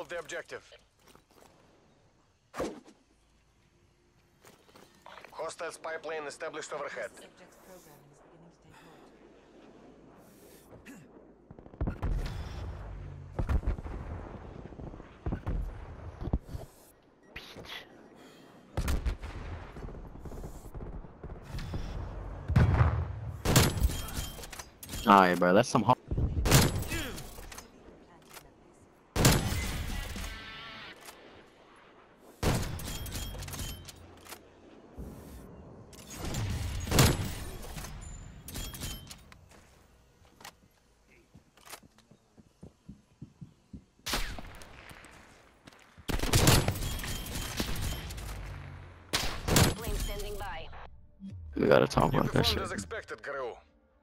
of the objective. Hostile spy plane established overhead. Alright, bro, that's some hard. Standing by. We gotta talk You about that shit. as expected, GRU.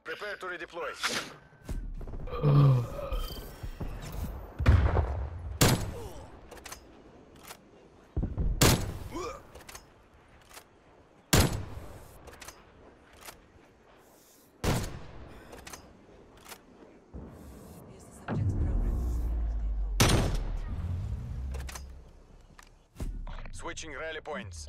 Prepare to redeploy. Here's the subject's programming is beginning to take hold. Switching rally points.